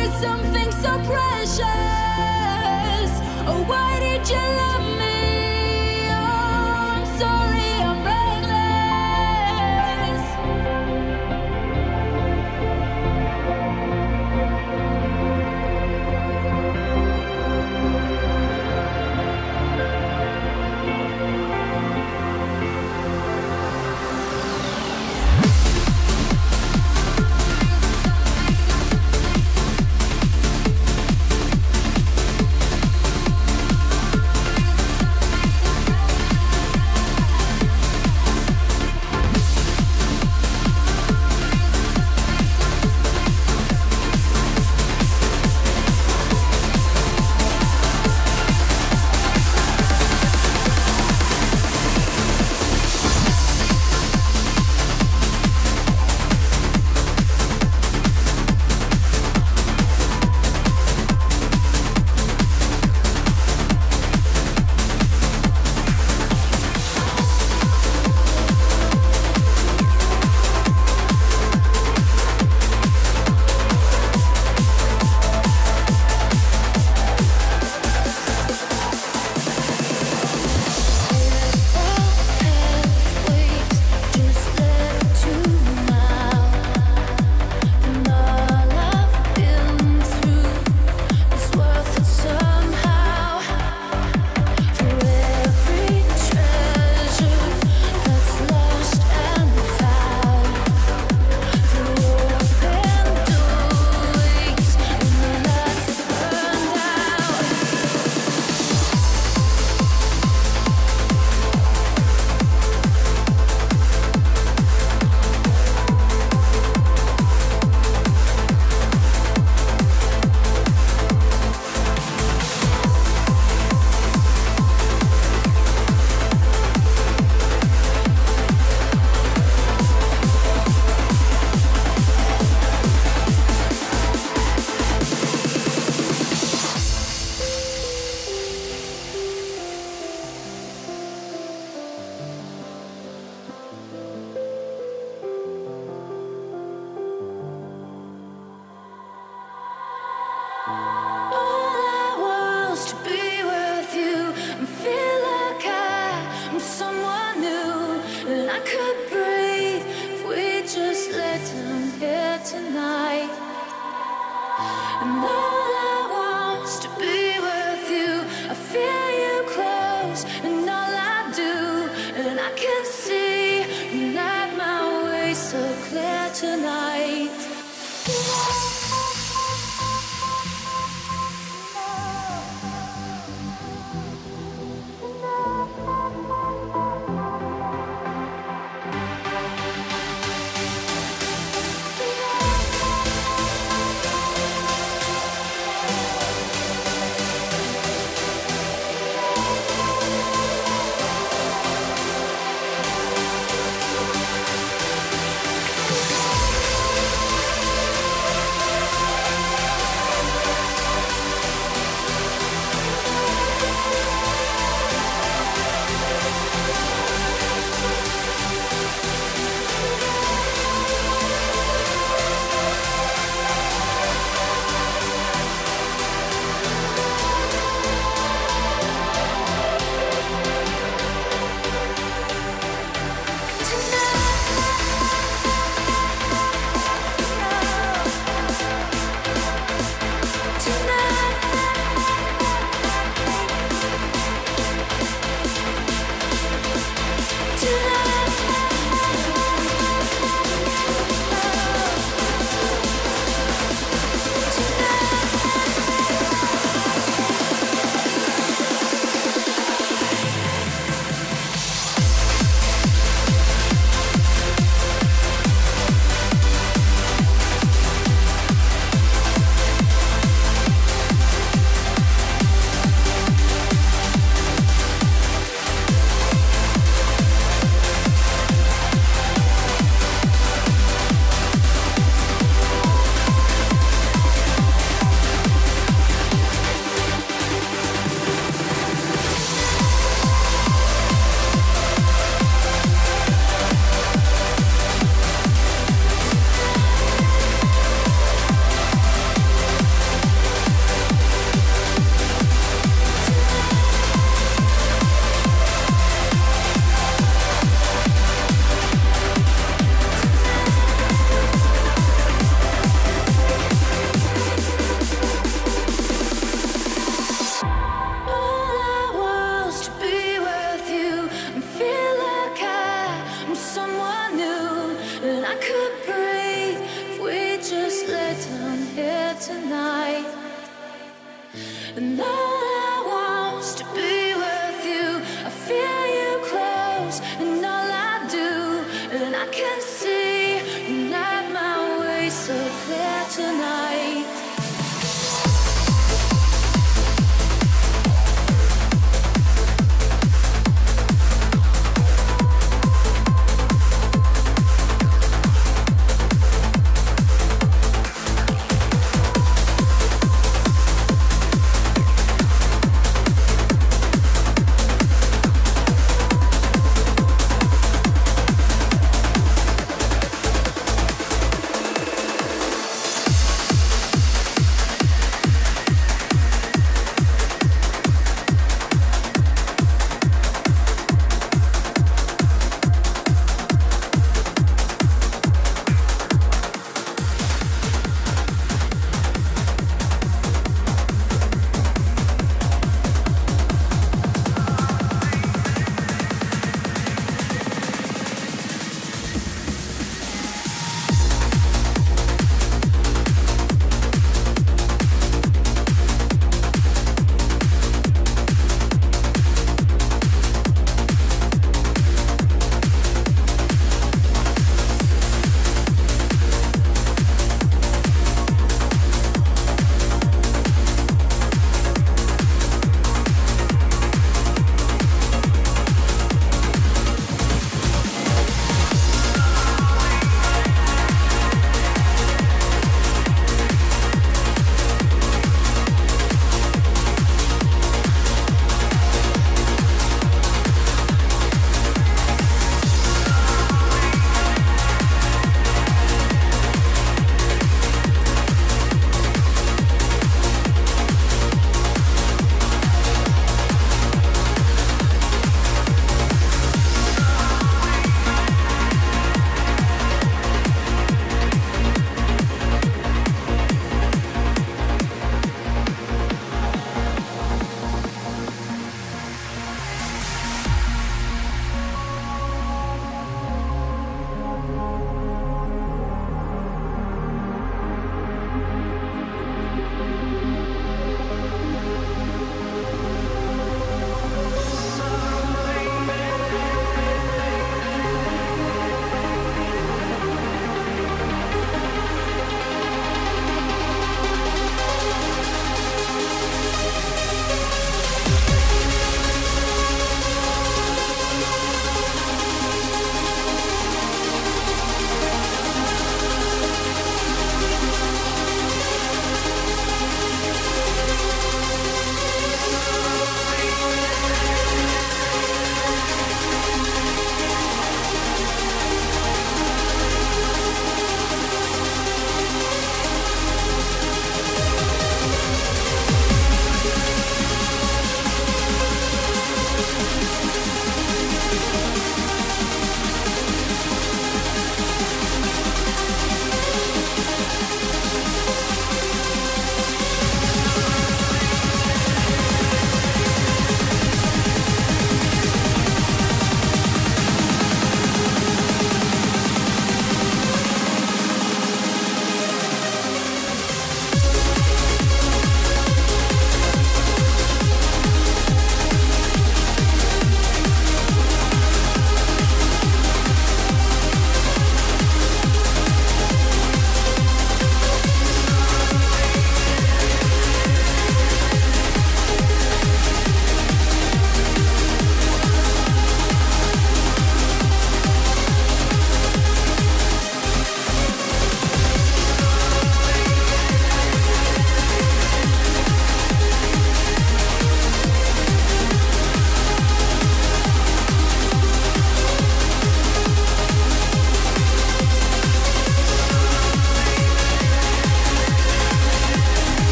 with something so precious. Oh, why did you love me?